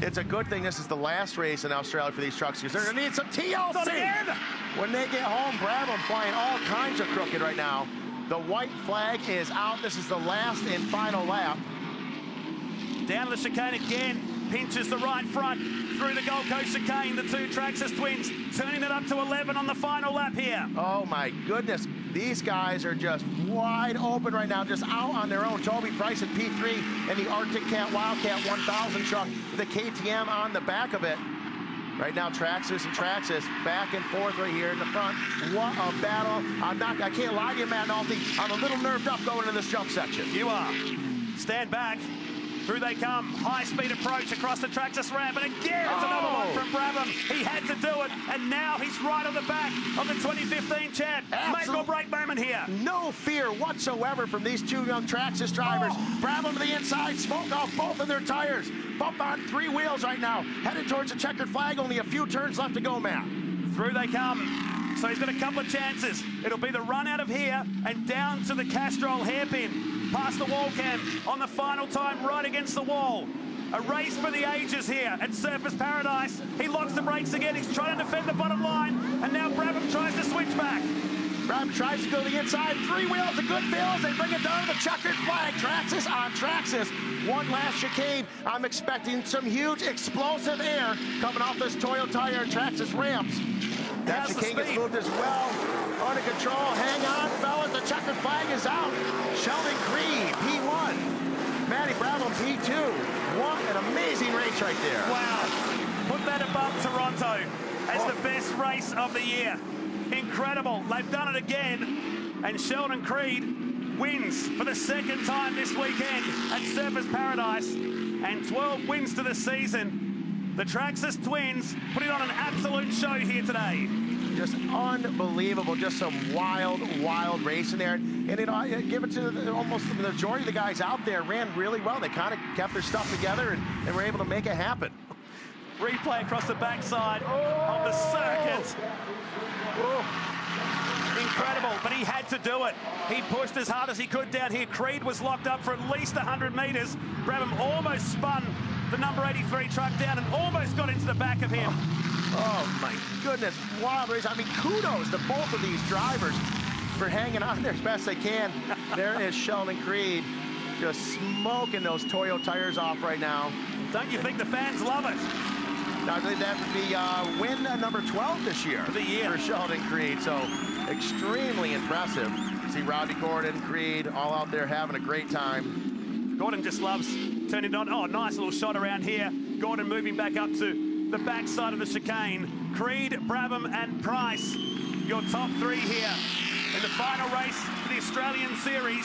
it's a good thing this is the last race in Australia for these trucks because they're going to need some TLC. When they get home, Brabham flying all kinds of crooked right now. The white flag is out. This is the last and final lap. Down the chicane again. Pinches the right front through the Gold Coast chicane. The two Traxxas twins turning it up to 11 on the final lap here. Oh my goodness. These guys are just wide open right now, just out on their own. Toby Price at P3 and the Arctic Cat Wildcat 1000 truck with the KTM on the back of it. Right now, Traxxas and Traxxas back and forth right here in the front. What a battle. I'm not, I can't lie to you, Matt Nolte. I'm a little nerved up going into this jump section. You are. Stand back. Through they come. High speed approach across the Traxxas ramp. And again, it's oh. another one oh! from Brabham. He had to do it. And now he's right on the back of the 2015 champ. Make or break moment here. No fear whatsoever from these two young Traxxas drivers. Oh. Brabham to the inside. Smoke off both of their tires. Bump on three wheels right now. Headed towards the checkered flag. Only a few turns left to go, Matt. Through they come. So he's got a couple of chances. It'll be the run out of here and down to the Castrol hairpin past the wall cam on the final time right against the wall. A race for the ages here at Surfers Paradise. He locks the brakes again. He's trying to defend the bottom line. And now Brabham tries to switch back. Brabham tries to go to the inside. Three wheels, a good fills. They bring it down to the checkered flag. Traxxas on Traxxas. One last chicane. I'm expecting some huge explosive air coming off this Toyo Tire and Traxxas ramps. That chicane gets moved as well. Under control. Hang on, fellas. The checkered flag is out. Sheldon Creed, P1. Matty Brabham, P2. What an amazing race right there. Wow. Put that above Toronto as oh. the best race of the year. Incredible. They've done it again. And Sheldon Creed wins for the second time this weekend at Surfers Paradise. And 12 wins to the season. The Traxxas twins putting on an absolute show here today just unbelievable. Just some wild, wild racing there. And it, uh, give it to the, almost the majority of the guys out there ran really well. They kind of kept their stuff together and, and were able to make it happen. Replay across the backside oh. of the circuit. Oh. Incredible, but he had to do it. He pushed as hard as he could down here. Creed was locked up for at least 100 metres. Brabham almost spun the number 83 truck down and almost got into the back of him. Oh. Oh my goodness, wild race. I mean, kudos to both of these drivers for hanging on there as best they can. there is Sheldon Creed just smoking those Toyo tires off right now. Don't you think the fans love it? I believe that would be uh, win number 12 this year for the year for Sheldon Creed. So extremely impressive. See Robby Gordon, Creed, all out there having a great time. Gordon just loves turning it on. Oh, nice little shot around here. Gordon moving back up to the backside of the chicane. Creed, Brabham and Price, your top three here in the final race for the Australian Series.